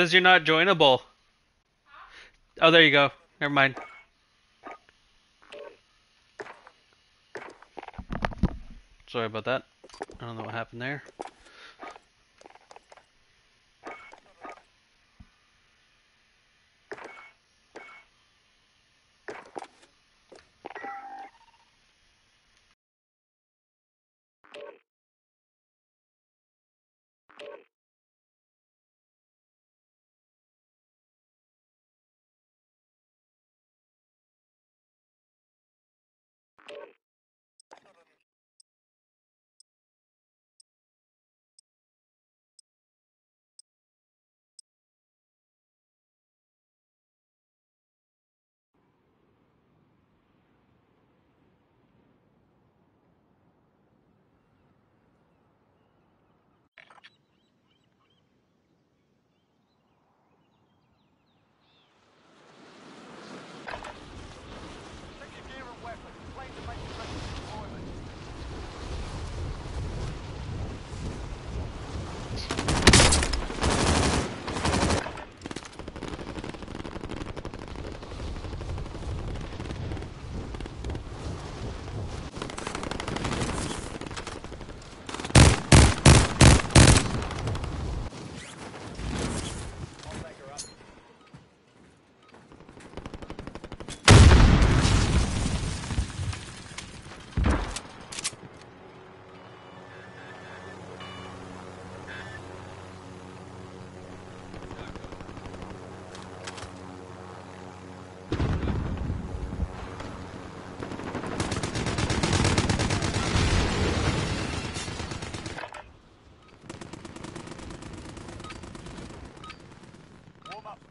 says you're not joinable. Oh, there you go. Never mind. Sorry about that. I don't know what happened there.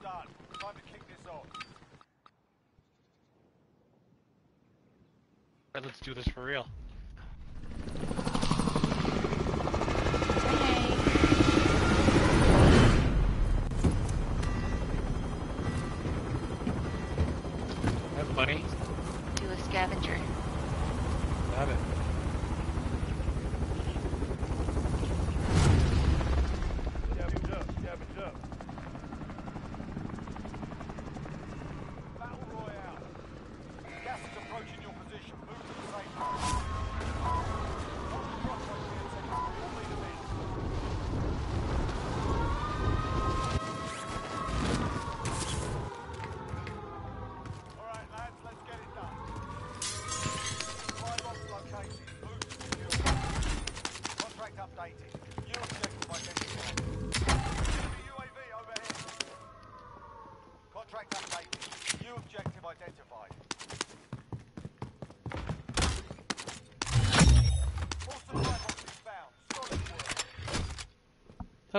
Done. Time to kick this off. Let's do this for real.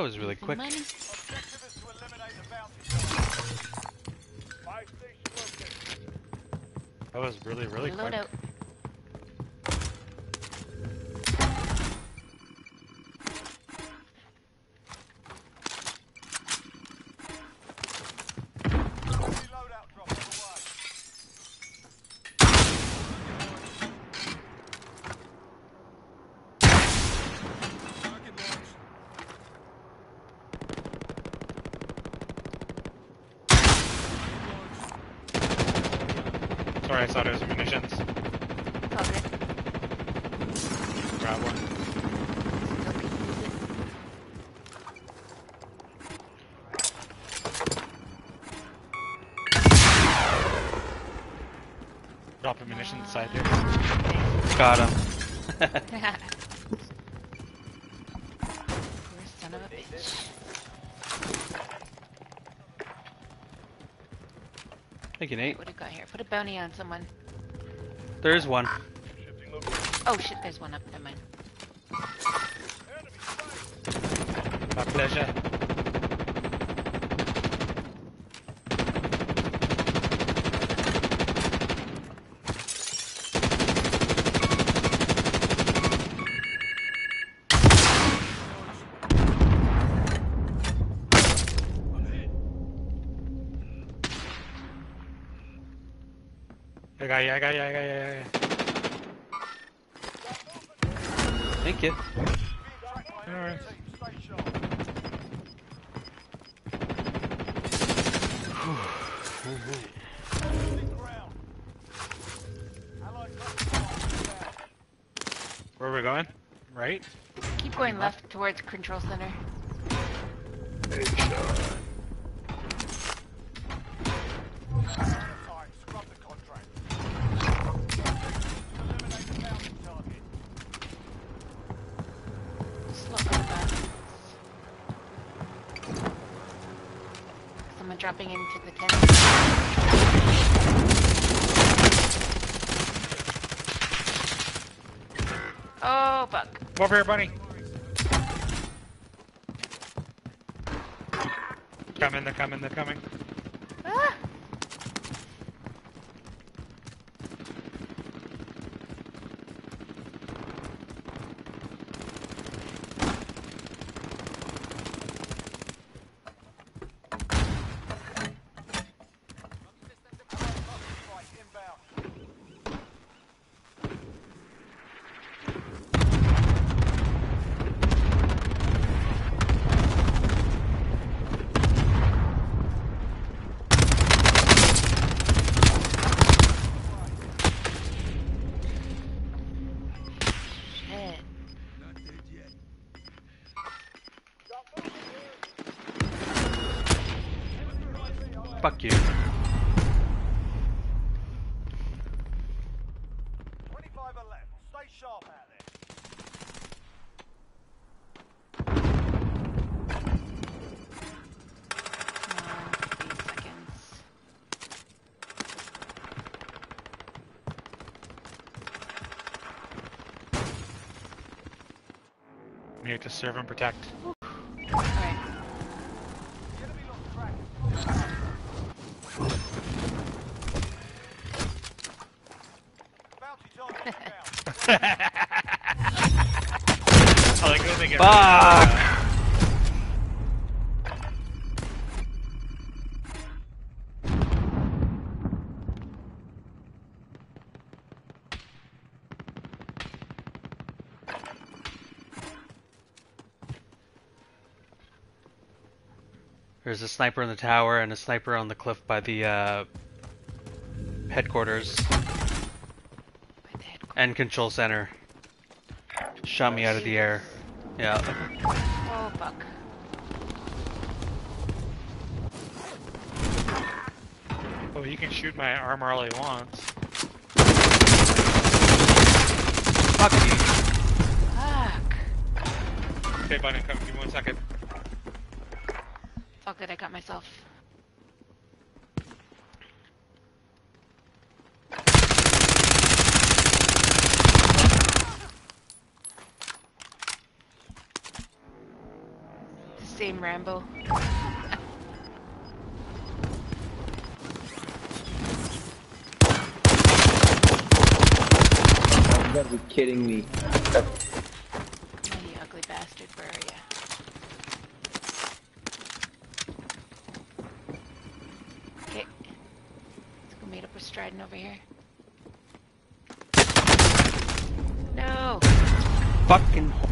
That was really quick. Money. Objective is to eliminate the bounty target. Buy station located. That was really, really quick. Loadout. Reloadout drop on the way. Sorry, I thought it was munitions. Good. Grab one. Still can use it. Drop a munition side here. Got him. Poor son of a bitch. Thank you, Nate. What do we got here? Put a bounty on someone. There is one. Oh shit, there's one up. Never mind. My pleasure. Got you, I got you, I got you, I got you. Thank you. Being tracked by Alright. enemy team. Stay sharp. Stick ground. Allied cluster inbound. Where are we going? Right? Keep going left towards control center. Time, scrub the contract. Eliminate the bounty target. Slow on the buttons. Into the tent. Oh, fuck. Over here, bunny. Coming, they're coming, they're coming. Ah! Allied cluster strike inbound. Shit. Fuck you. 25 are left. Stay sharp out there. Come on, these seconds. I'm to serve and protect. Alright. The enemy lost track. Bounty. I like when they get Fuck! There's a sniper in the tower and a sniper on the cliff by the uh, headquarters By the headquarters. and control center. Shot me out of the air. Yeah. Oh, fuck. Oh, he can shoot my armor all he wants. Fuck you. Fuck. Okay, bunny, come. Give me one second. It's all good, I got myself. Same Rambo. You gotta be kidding me. Oh, you ugly bastard, where are ya? Okay. Let's go meet up with Striden over here. No! Fucking.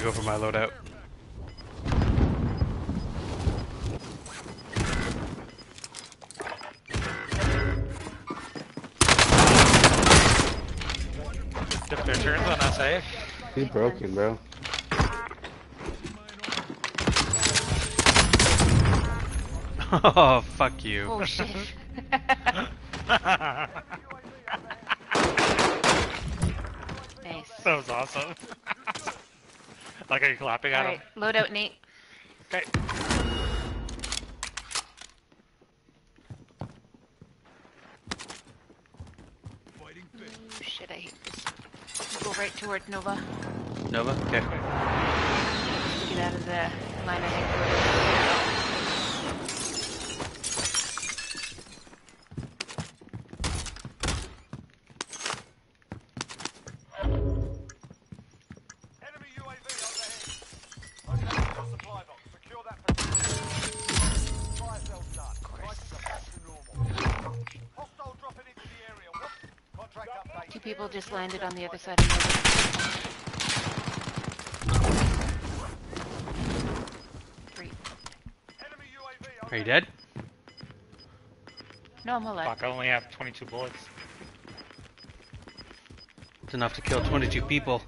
Let me go for my loadout. Dip their turns on us, eh? He's broken, bro. Oh, fuck you. Oh shit. Clapping at Alright, him. load out Nate. Okay. Fighting. Oh shit, I hate this. Go right toward Nova. Nova? Okay. Get out of the line of people just landed on the other side of Nova. Three. Are you dead? No, I'm alive. Fuck, I only have 22 bullets. It's enough to kill 22 people.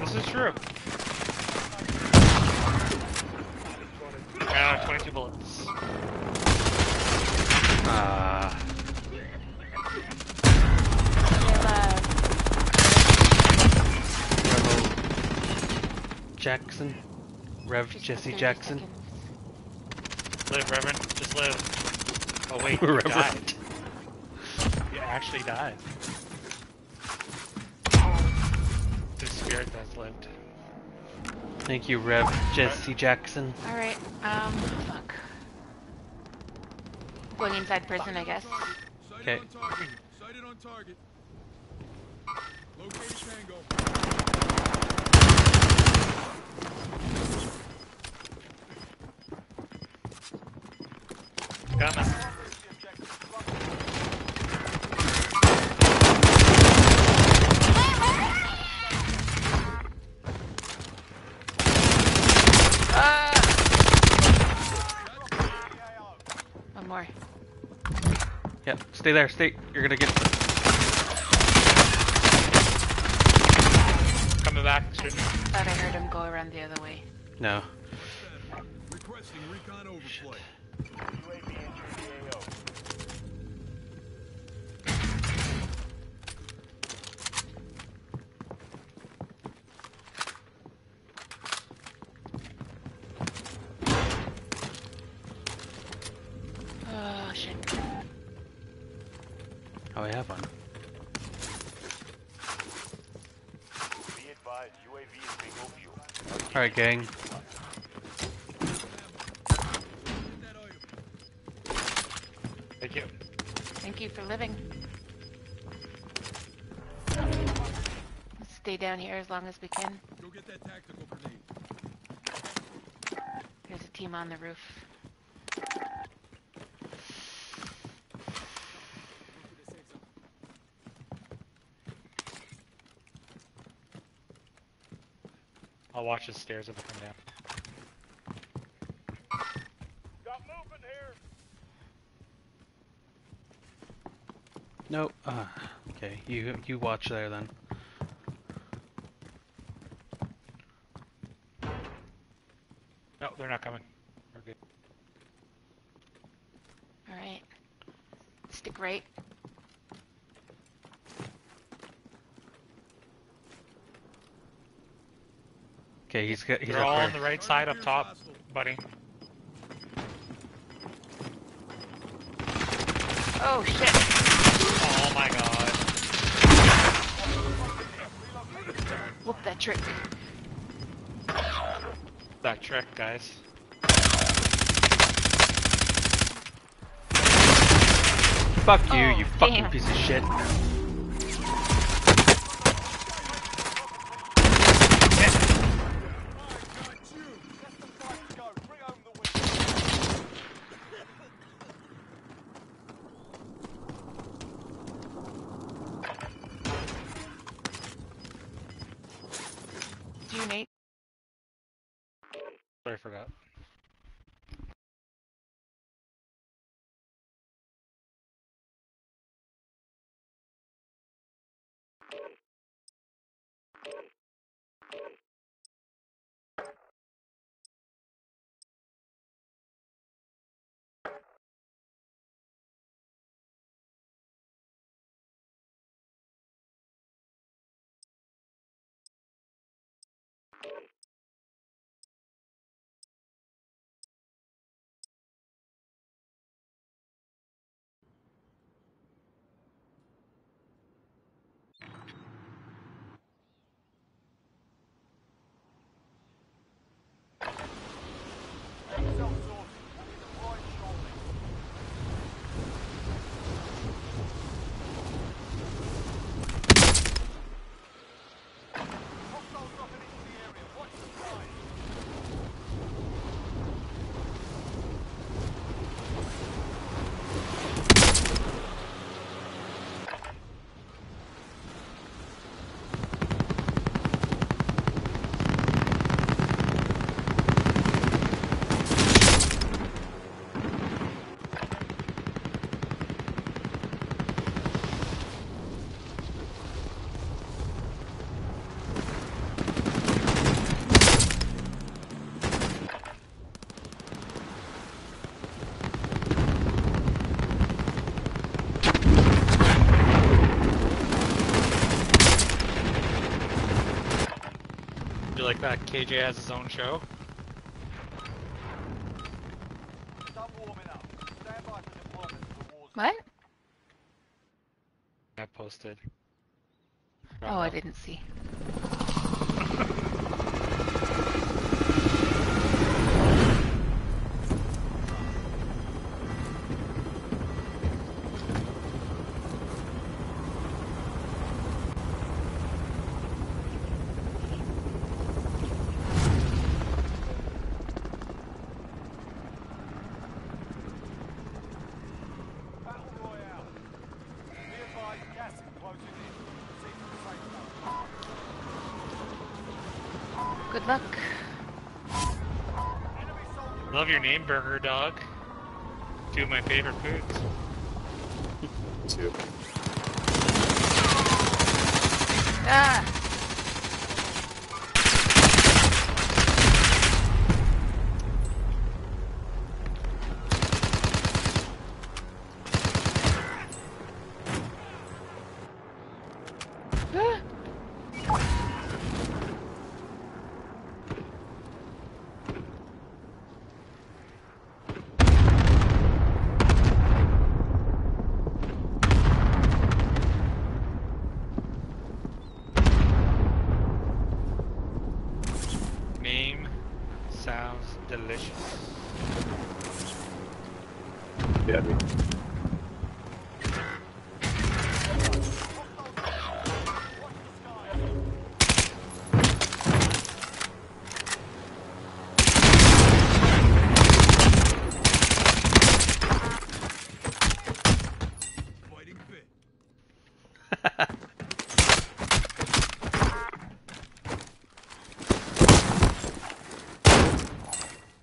This is true. I have 22 bullets. Ah. They're Jackson. Rev Just Jesse Jackson. seconds. Live, Reverend. Just live. Oh wait, you Reverend. died. You actually died. The spirit has lived. Thank you, Rev Jesse Jackson. Alright, um, fuck. Going inside prison, I guess. Sighted Okay. on target. Sighted on target. Located Tango. Coming. One more. Yep, stay there, stay. You're gonna get. Coming back. Shooting. Thought I heard him go around the other way. No. Oh, I have one. Be advised, UAV is bingo fuel. Alright, gang. Get that item. Thank you. Thank you for living. Let's stay down here as long as we can. Go get that tactical grenade. There's a team on the roof. I'll watch the stairs if I come down. Got movement here. No. Uh, okay, you you watch there then. No, they're not coming. We're good. Alright. Stick right. Okay, he's got, he's They're all up on the right side up top, buddy. Oh, shit. Oh my god. Whoop that trick. That trick, guys. Fuck you, Oh, you fucking damn. piece of shit. Like KJ has his own show? Good luck. Love your name, Burger Dog. Two of my favorite foods. Two. Ah! Ah! Name sounds delicious. Yeah, me. Watch the sky. Fighting fit.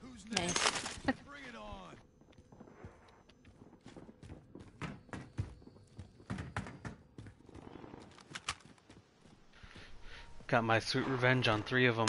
Who's next? Nice. Bring it on. Got my sweet revenge on three of them.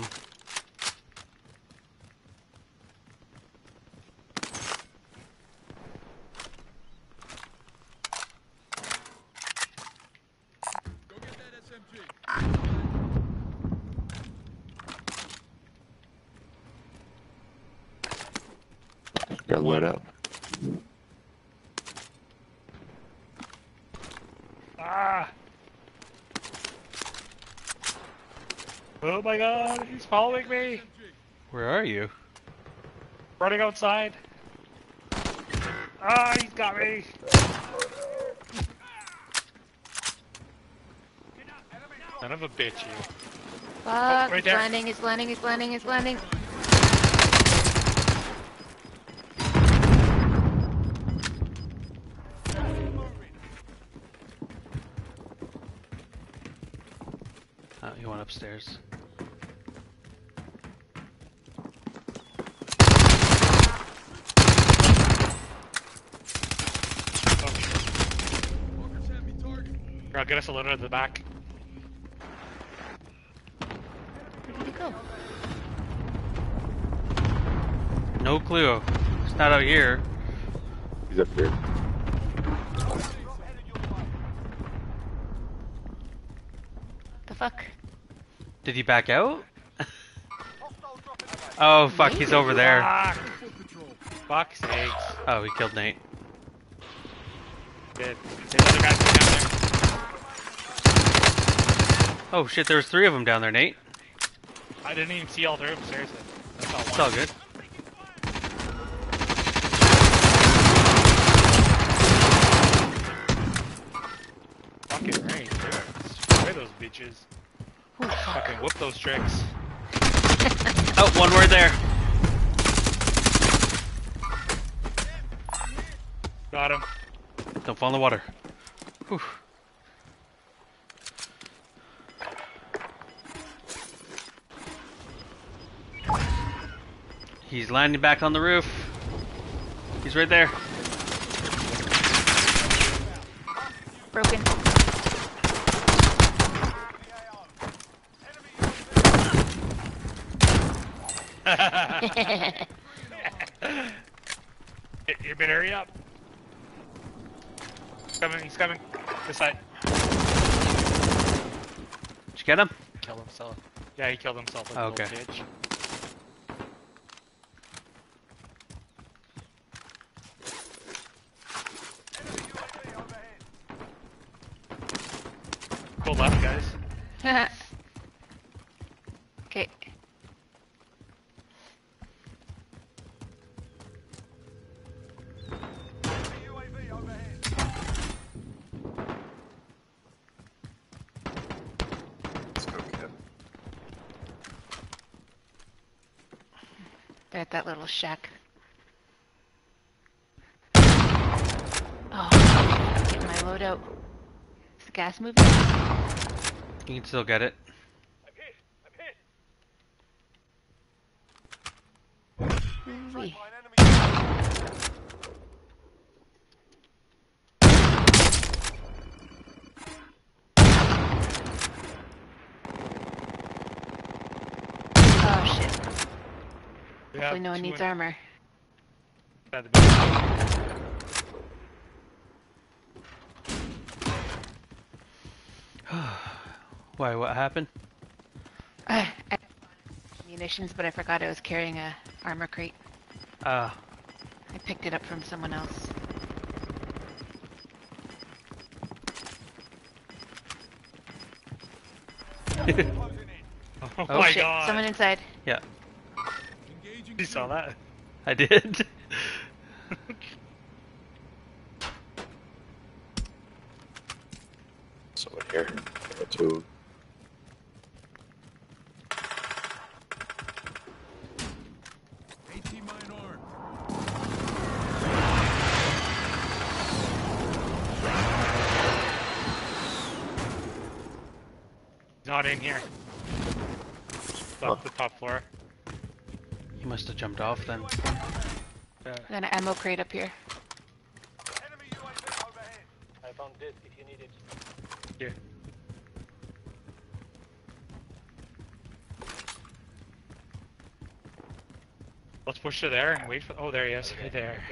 Oh my god, he's following me! Where are you? Running outside. Ah, he's got me! Son of a bitch, you. Fuck, right he's there. landing, he's landing, he's landing, he's landing. Oh, he went upstairs. Oh, Walker's had me target. get us a loader at the back. Where did he go? No clue. He's not out here. He's up here. Drop headed your way. The fuck? Did he back out? Hostile dropping away. Oh fuck, he's over there. Fuck! Fuck's sakes. Oh, he killed Nate. Good. There's other guys down there. Oh shit, there was three of them down there, Nate. I didn't even see all three of them, seriously. That's all It's all good. Fucking right, dude. Destroy those bitches. Fuck. Fucking whoop those tricks. Oh, one word there. Got him. Don't fall in the water. Whew. He's landing back on the roof. He's right there. Broken. You better hurry up. He's coming, he's coming. This side. Did you get him? Kill him, sell him. Yeah, he killed himself like a Okay. little bitch. Enemy UAV overhead. Go left, guys. okay. Enemy UAV overhead. Let's go, Kevin. They're at that little shack. Oh, getting my load out. Is the gas moving? You can still get it. I'm hit. I'm hit. Ooh-wee. By an enemy Oh shit. We Hopefully no one needs in- armor. by the building. Why? What happened? Uh, I munitions, but I forgot I was carrying a armor crate. Uh, I picked it up from someone else. Oh, Oh, my shit, god. someone inside. yeah, Engaging You saw that? I did. Someone here. Yeah, two. AT mine armed. Not in here. Up the top floor. You must have jumped off then. Yeah. I got an ammo crate up here. Enemy UAV overhead. I found this if you need it. Here. Let's push to there and wait for. Oh, there he is. Right there.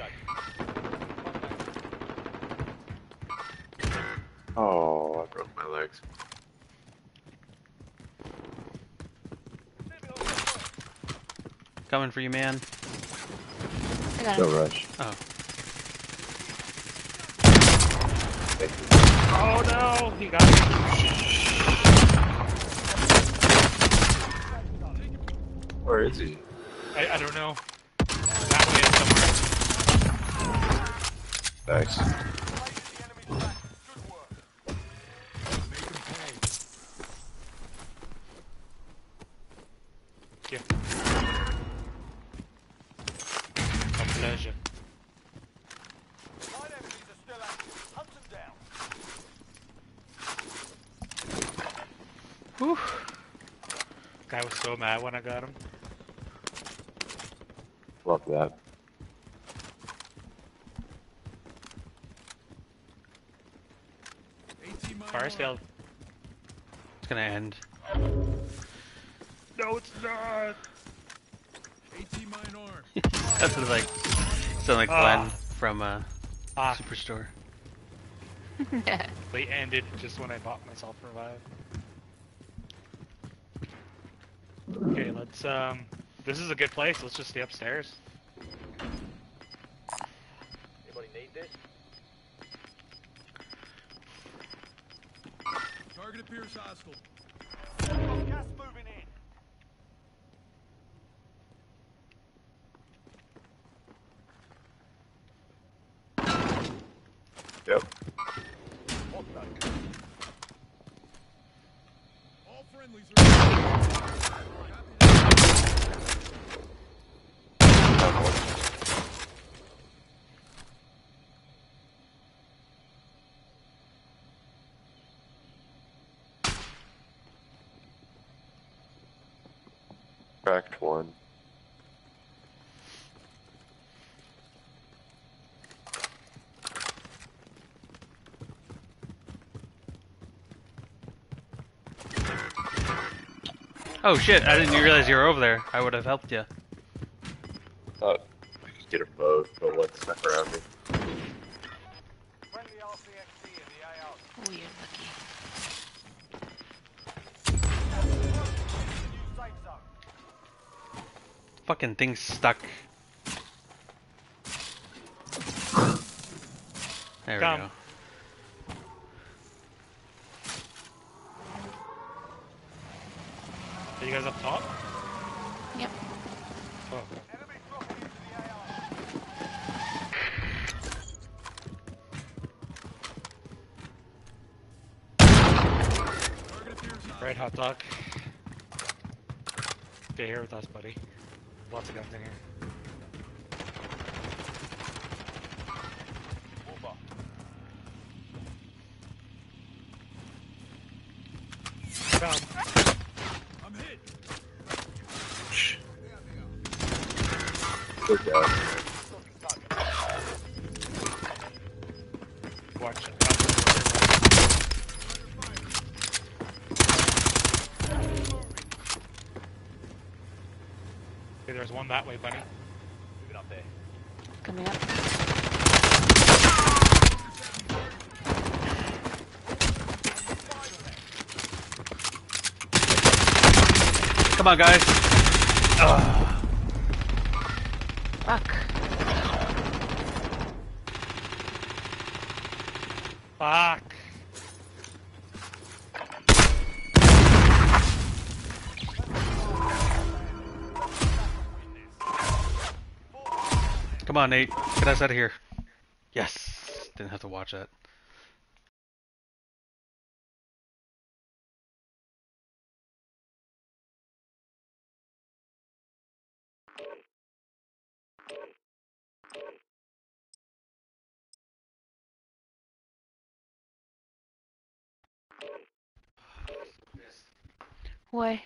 Oh, I broke my legs. Leaving on the foot. Coming for you, man. I got No him. rush. Oh, Oh no! He got me. Where is he? I, I don't know. That way somewhere. Nice. Raided the enemy's back. Good work. Make them pay. Yeah. A pleasure. Nine enemies are still active. Hunt them down. Whew. Guy was when I got him. Fuck that. AT mine Fire armed. sale. It's gonna end. No, it's not. AT mine armed. Sounded like, sounded like Ah. Glenn from uh, Ah, Superstore. they ended just when I bought myself revive. Okay, let's um. This is a good place. Let's just stay upstairs. Anybody need this? Target appears hostile. Gas moving in. Yep. All friendlies are. Cracked one. Oh shit, I didn't realize you were over there. I would have helped you. Thought we could get them both, but one around me. Weird looking. lucky. Fucking thing stuck. There Come. we go. Guys up top? Yep. Oh. Enemy dropping into the AR. Target appears hostile. Right, hot dog. Stay here with us, buddy. Lots of guns in here. Come. I'm hit. Good job. Watch. Okay, there's one that way, buddy. Moving up there. Coming up. Come on, guys. Fuck. Fuck. Come on, Nate. Get us out of here. Yes. Didn't have to watch that. Why?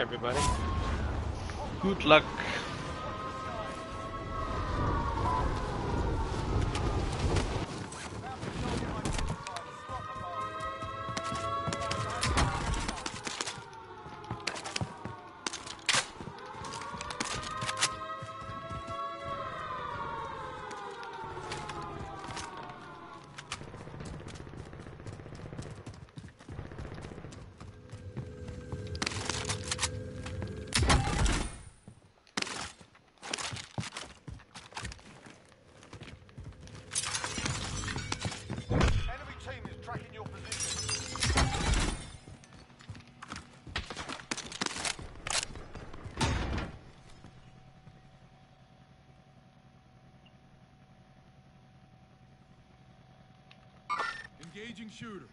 Everybody. Good luck. Engaging shooter.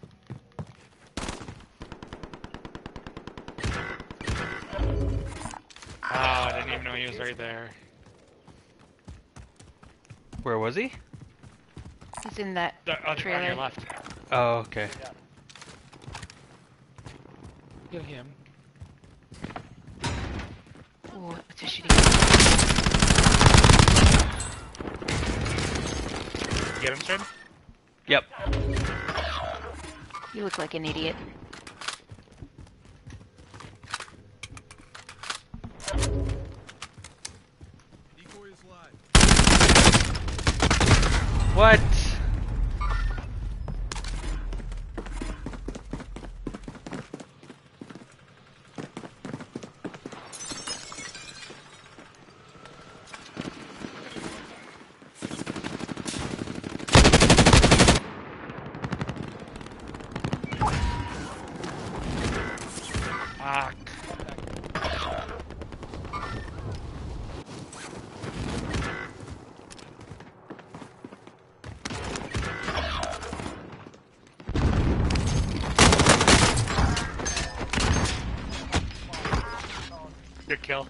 Oh, I didn't even know he was right there. Where was he? He's in that The- on, on your left. Oh, okay. Kill him. Ooh, it's a shitty. Get him, Trim? Yep. You look like an idiot. What? Fuck. Good kill.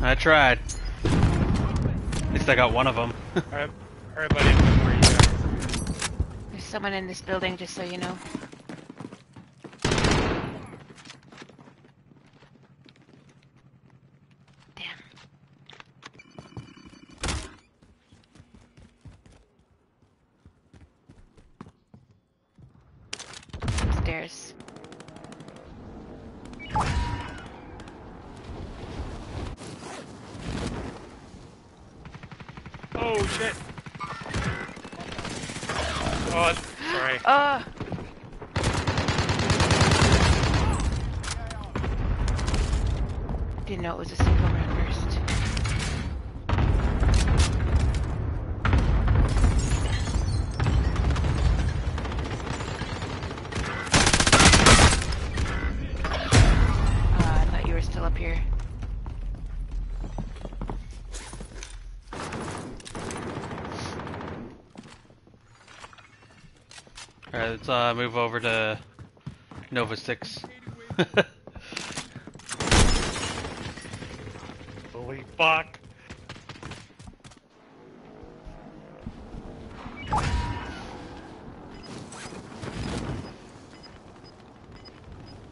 I tried. At least I got one of them. Alright, alright, buddy. Where you at? There's someone in this building, just so you know. Damn. Stairs. Oh shit. Oh, sorry. Oh! Didn't know it was a single run first. Uh, I thought you were still up here. Alright, let's uh, move over to Nova 6. Holy fuck.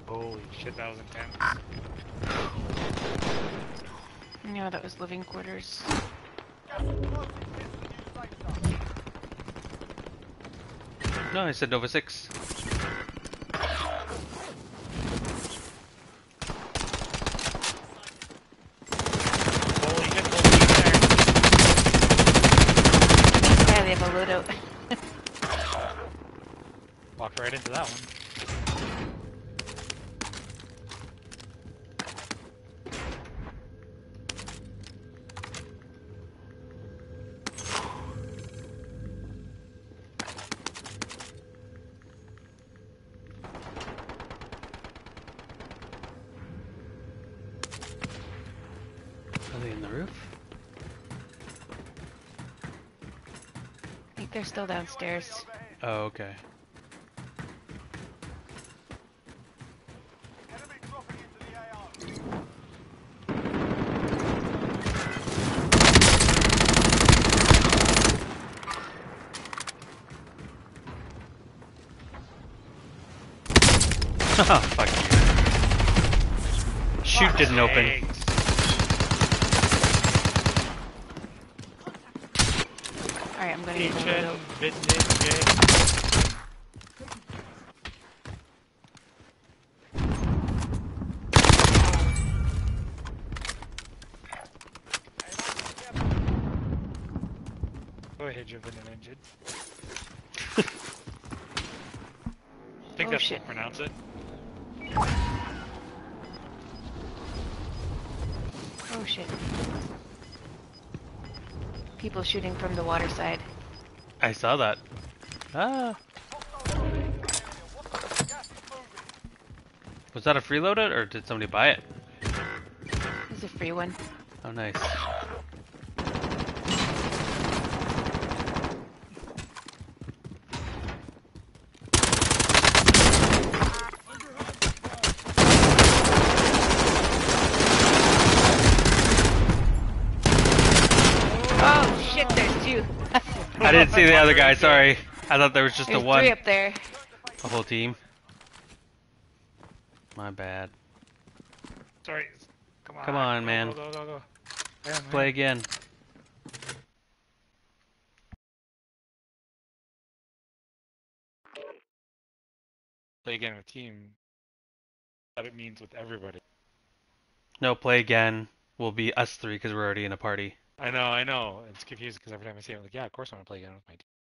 Holy shit, that was intense. No, that was living quarters. Gas is closing. Get to the new safe zone. No, I said Nova 6. They're still downstairs. Oh, okay. Enemy dropping into the AO. Fuck you. Chute didn't open. Thanks. Alright, I'm gonna get the Kitchen, loadout. vintage, Go ahead, you've been injured. I think Oh, that's shit. how you pronounce it. Oh shit. People shooting from the water side. I saw that. Ah. Was that a freeloaded or did somebody buy it? It's a free one. Oh, nice. shit, there's two. I didn't see the other guy. Sorry. I thought there was just There's the one. three up there. A whole team. My bad. Sorry. Come on. Come on, go, man. Go, go, go, go. Man, Play man. again. Play again with team. That it means with everybody. No, play again. Will be us three because we're already in a party. I know, I know. It's confusing because every time I see it, I'm like, yeah, of course I want to play again with my team.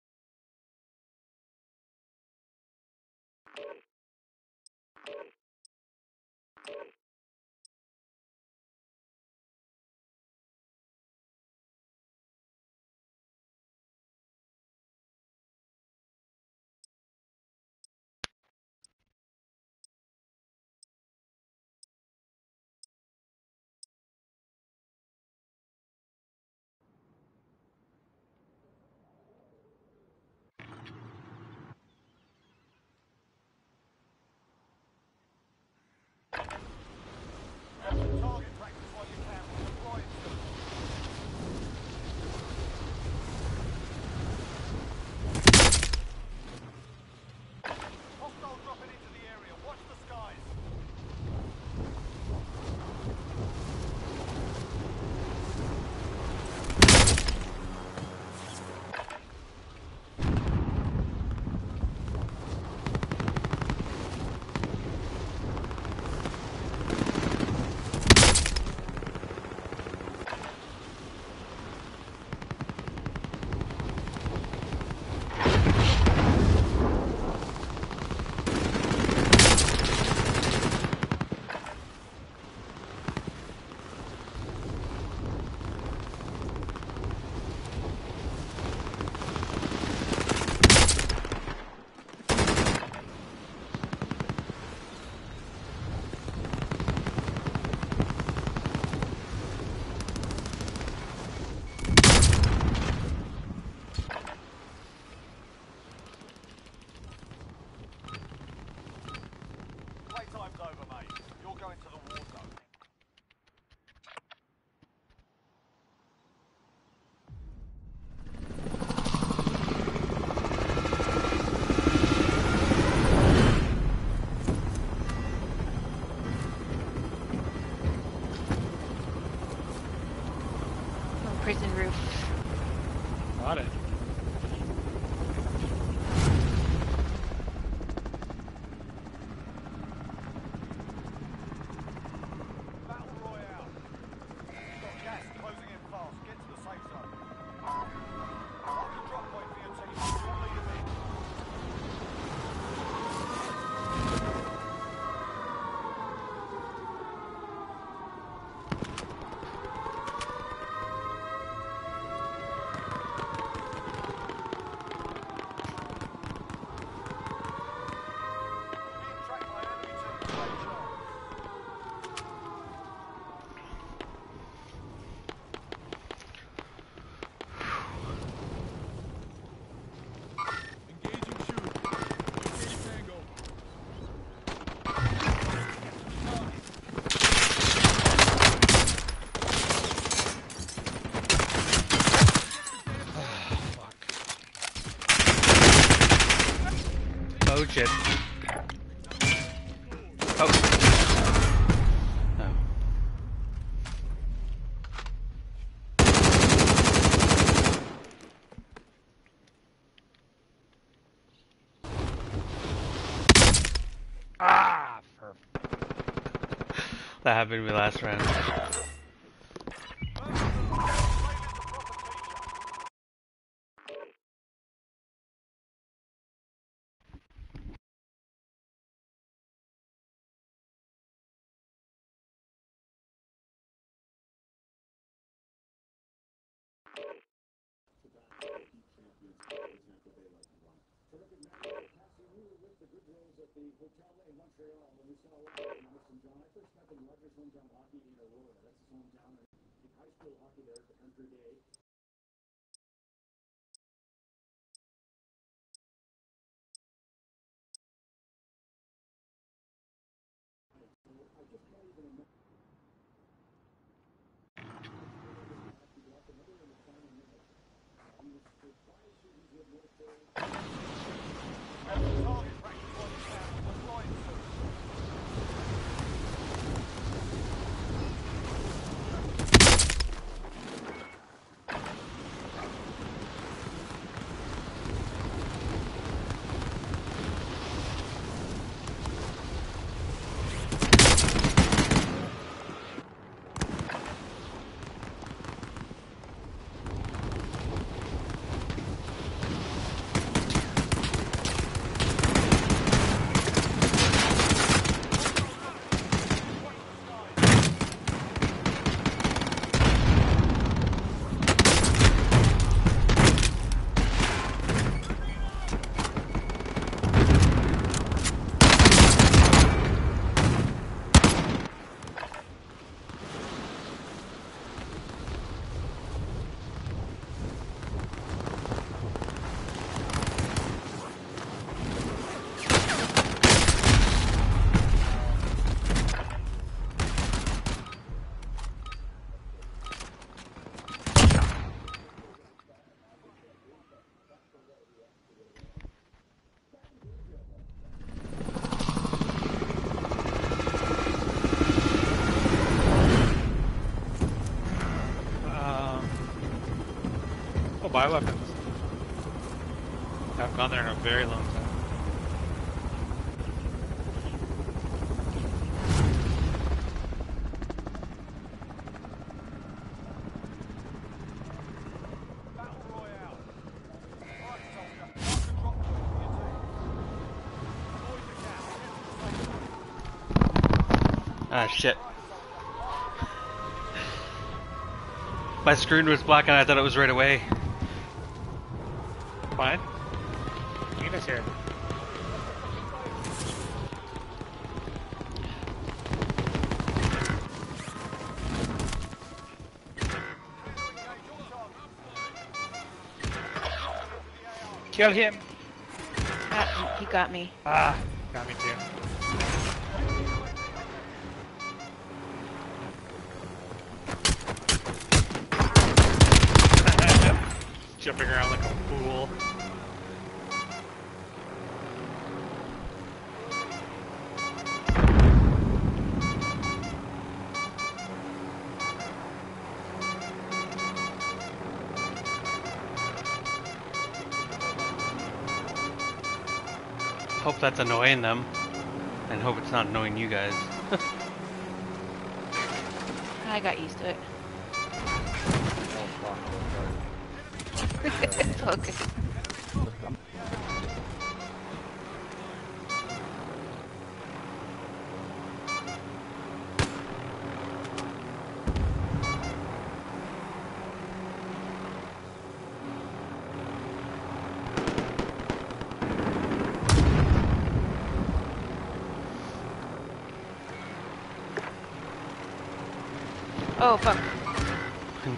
That happened to me last round. Oh, bioweapons. I haven't gone there in a very long time. Ah, shit. My screen was black and I thought it was right away. Fine. Nina's here. Kill him! Ah, he got me. Ah, got me too. Hope that's annoying them. And hope it's not annoying you guys. I got used to it. Oh, it's all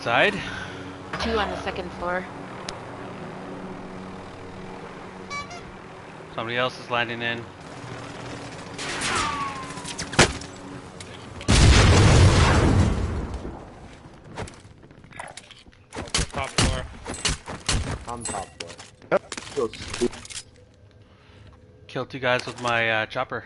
Inside? Two on the second floor. Somebody else is landing in. Top floor. I'm top floor. Yep. Killed two guys with my uh, chopper.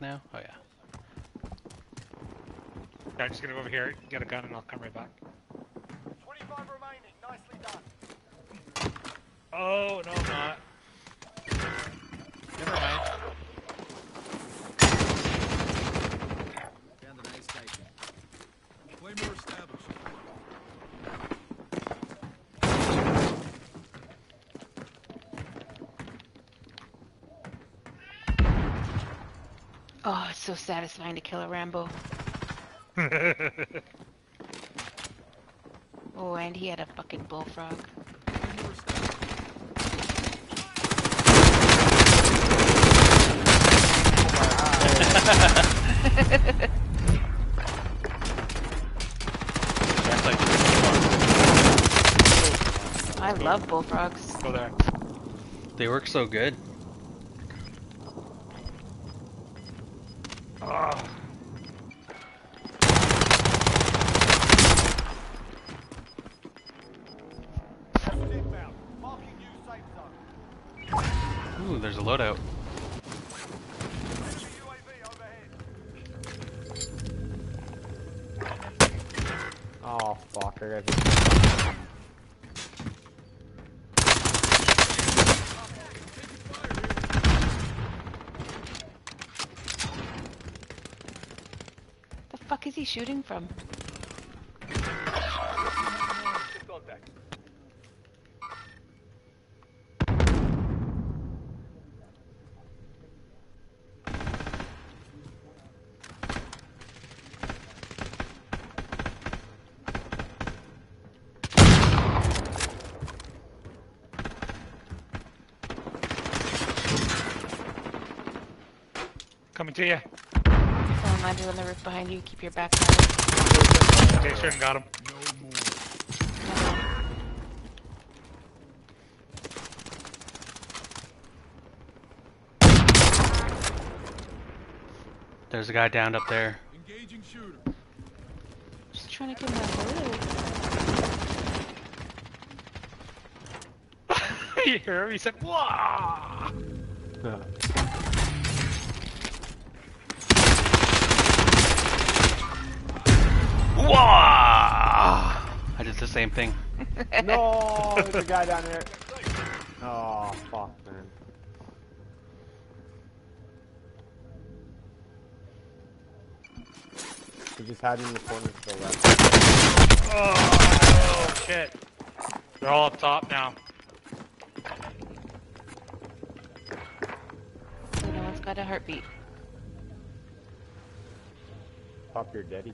Now? Oh yeah. I'm just gonna go over here, get a gun, and I'll come right back. 25 remaining. Nicely done. Oh, no, I'm not. Never mind. Found an A station. Claymore established. Oh, it's so satisfying to kill a Rambo. Oh, and he had a fucking bullfrog. Claymore established. That's like I love bullfrogs. Go there. they work so good. Oh, Inbound. Marking new safe zone. Ooh, there's a loadout. Enemy UAV overhead. Oh fuck, I got The fuck is he shooting from? Someone on the roof behind you. Keep your back covered. Okay, sure, got him. There's a guy down up there. Engaging shooter. Just trying to get my loot. you hear him? He said, "Wah!" Wah! The same thing. No, there's a guy down there. Oh fuck, man. He just had him in the corner to the left. Oh shit! They're all up top now. So no one's got a heartbeat. Pop your daddy.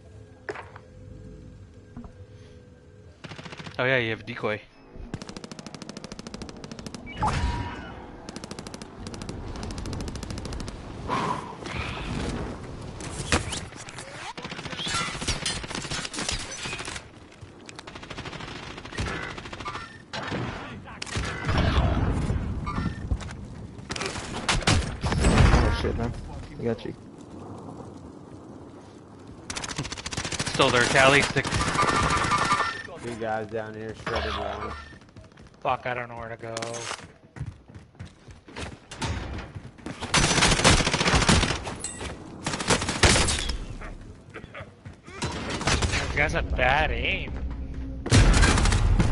Oh yeah, you have a decoy. Oh shit, man. I got you. Still there, Callie. Stick. Guys down here, shredded one. Fuck, I don't know where to go. You guys have bad aim.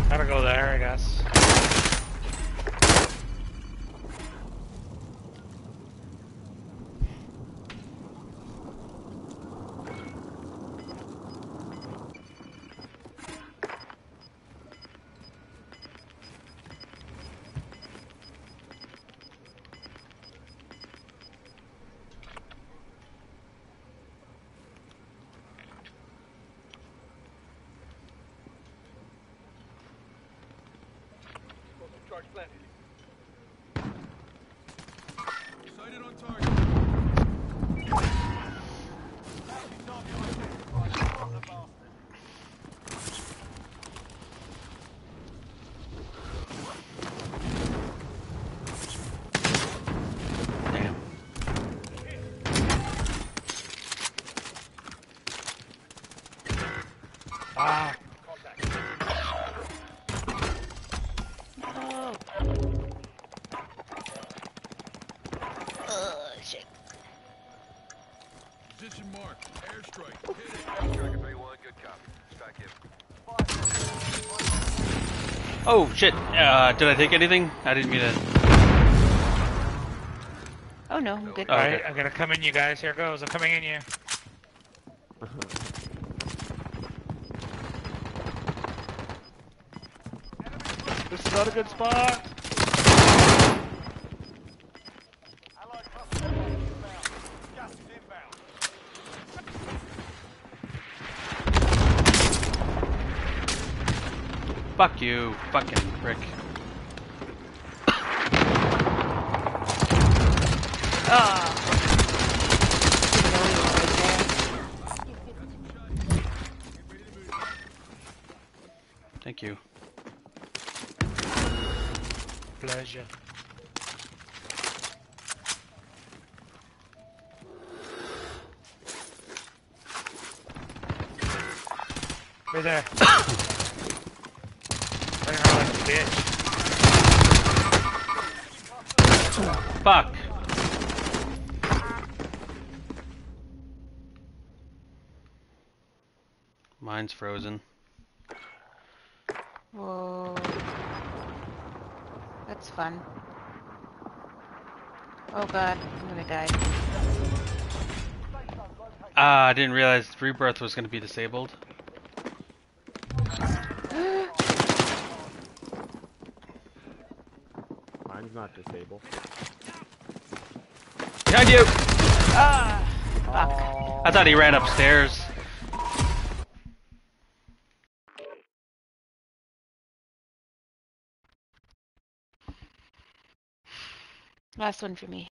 Gotta go there, I guess. Sighted on target. Oh shit! Uh, did I take anything? I didn't mean to. Oh no, I'm good. Oh, alright. I'm gonna come in you guys. Here goes. I'm coming in you. This is not a good spot. Fuck you, fucking prick. Oh. Didn't know you were right there. Thank you. Pleasure. Right there. Running around like a bitch. Fuck! Mine's frozen. Whoa. That's fun. Oh god, I'm gonna die. Ah, I didn't realize rebirth was gonna be disabled. Mine's not disabled. Behind you! Ah! Oh, I thought he ran upstairs. Last one for me.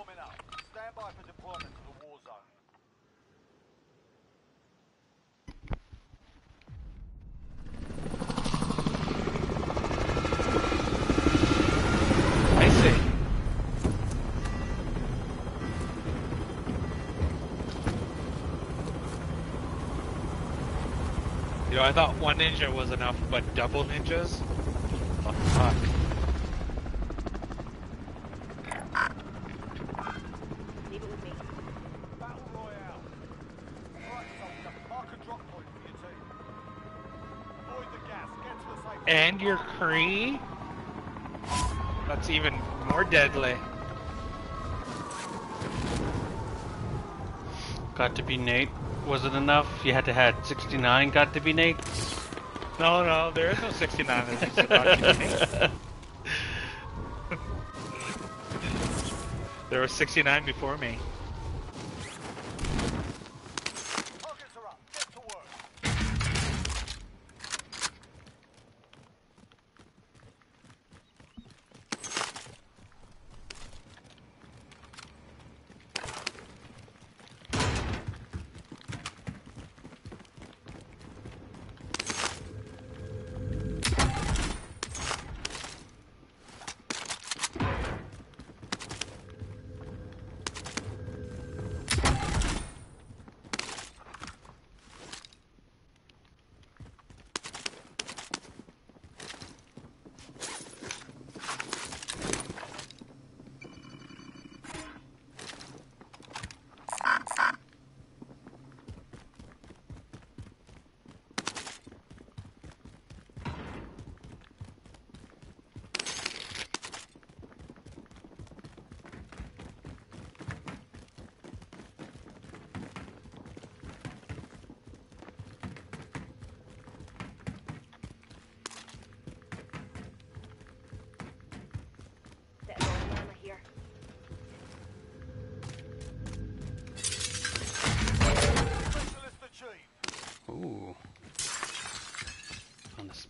Warming up. Stand by for deployment to the war zone. I thought one ninja was enough, but double ninjas? Your Cree? That's even more deadly. Got to be Nate. Was it enough? You had to had 69 got to be Nate? No, no, there is no 69 that needs to document. There was 69 before me.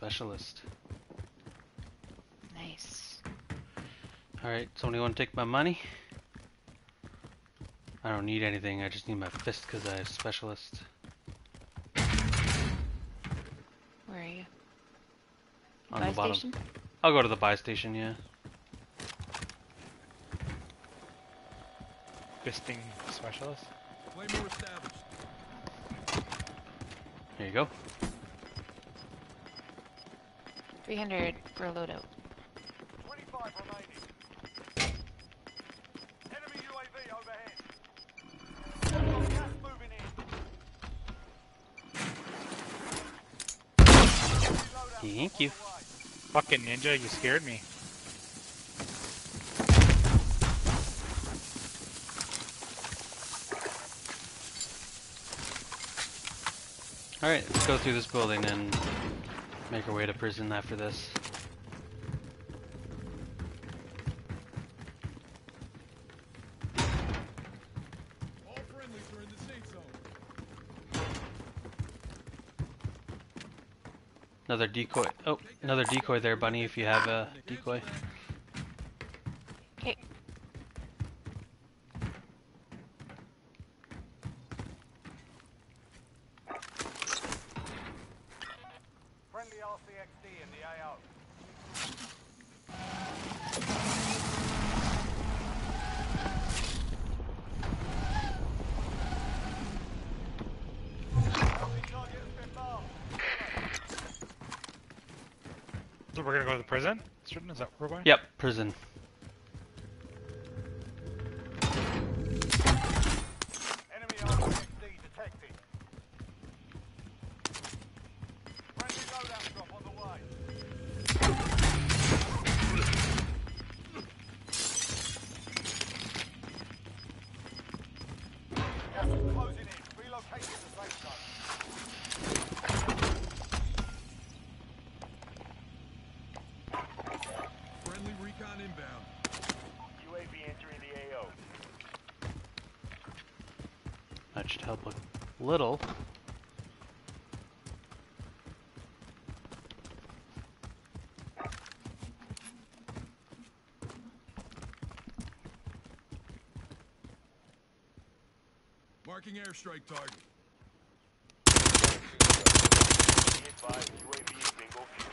Specialist. Nice. Alright, somebody want to take my money? I don't need anything, I just need my fist because I have specialist. Where are you? On Buy the bottom. station? I'll go to the buy station, yeah. Fisting specialist. Claymore established. Here you go. 300 for a loadout. 25 remaining. Enemy UAV overhead. Gas moving in. Thank you. Fucking ninja, you scared me. Alright, let's go through this building and make our way to prison after this. All friendlies are in the safe zone. Another decoy. Oh, another decoy there, Bunny, if you have a decoy. Okay. Friendly RCXD in the AO. Target has been marked. So we're gonna go to the is that where we're going? Yep, prison. Should help a little. Marking airstrike target. Be advised, UAV is bingo fuel.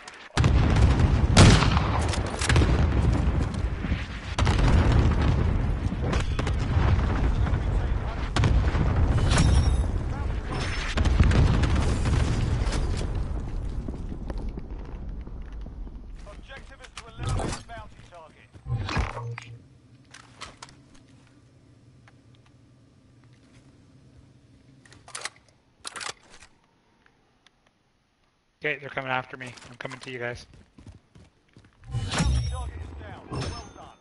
Objective is to eliminate the bounty target. Okay, they're coming after me. I'm coming to you guys. Bounty target is down. Well done.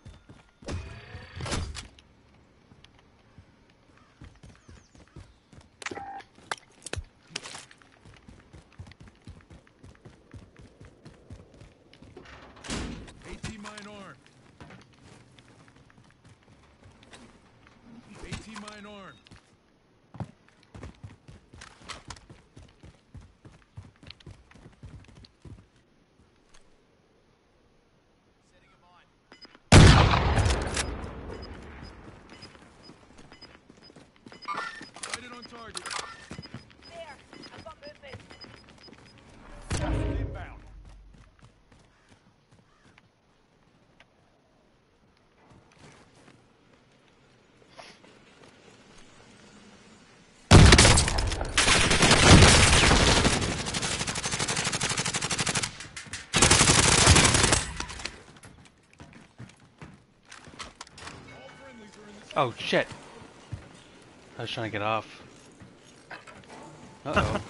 AT mine armed. AT mine armed. Sighted on target. Gas is inbound. All friendlies are in the safe Oh shit! I was trying to get off. Uh oh.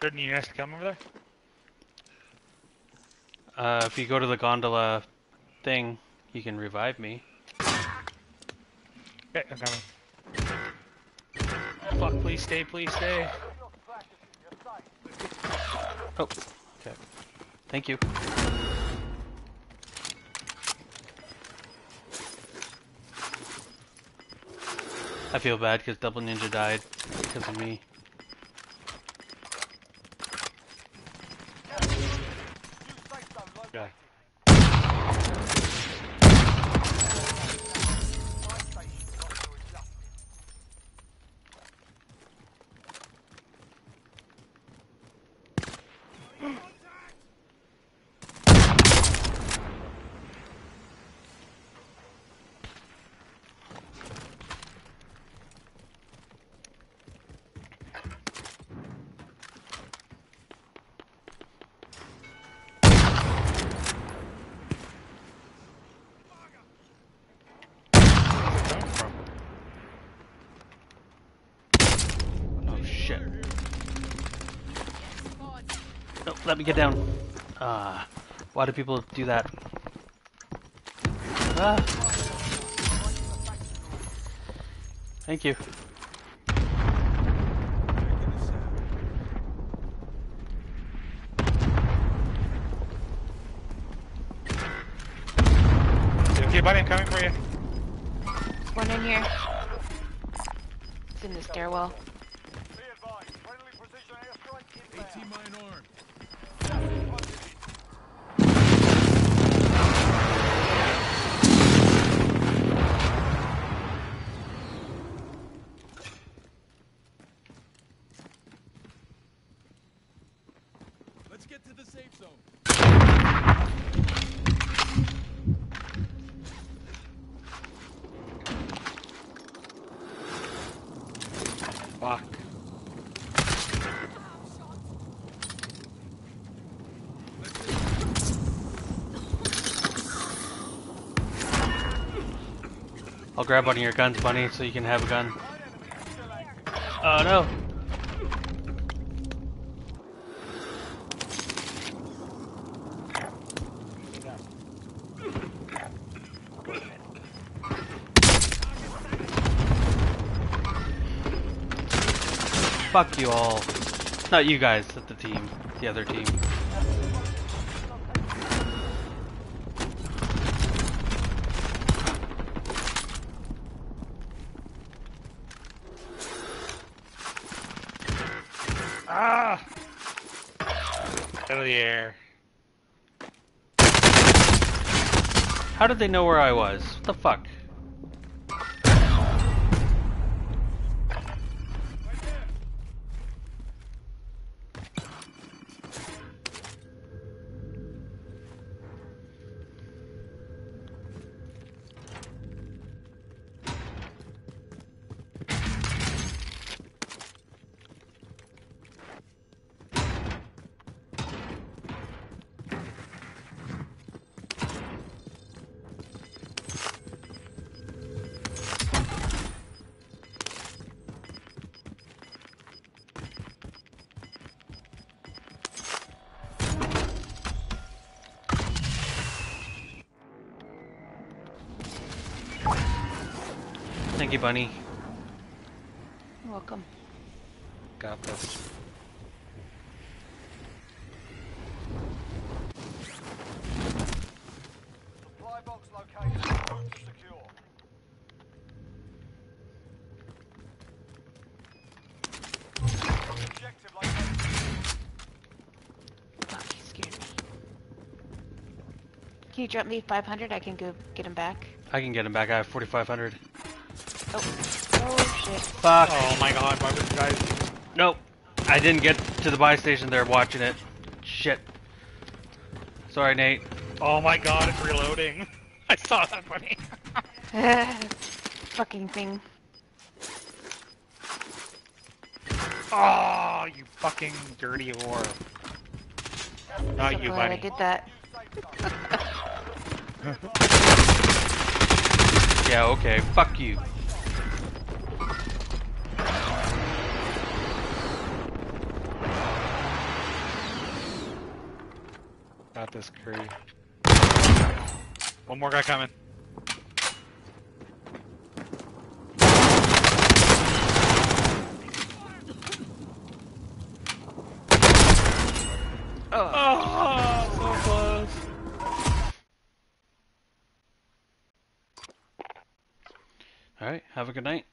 Certain you guys to come over there? Uh, if you go to the gondola thing, you can revive me. Eh, okay, I'm coming. Fuck, please stay, please stay. Oh, okay. Thank you. I feel bad because Double Ninja died because of me. New safe zone located. Yeah. Fire station got to adjust. Coming from? Oh shit. No, let me get down. Ah, why do people do that? Ah. Thank you. You okay, buddy? I'm coming for you. One in here. It's in the stairwell. Be advised, friendly precision airstrike AT inbound. mine armed. Gas is closing in. Let's get to the safe zone. Fuck. I'll grab one of your guns, Bunny, so you can have a gun. Oh no! Fuck you all. Not you guys, but the team. The other team. Ah! Out of the air. How did they know where I was? What the fuck? Thank you, Bunny. You're welcome. Got this. Supply box located. Move secure. Objective located. Fuck, you scared me. Can you drop me 500? I can go get him back. I can get him back. I have 4,500. Oh, oh shit. Fuck. Oh my god, why would you guys... Nope. I didn't get to the buy station there watching it. Shit. Sorry, Nate. Oh my god, it's reloading. I saw that funny. Fucking thing. Oh, you fucking dirty whore. Not so you, glad I buddy. did that. Yeah, okay. Fuck you. Got this. One more guy coming. Oh. Oh, so close. All right. Have a good night.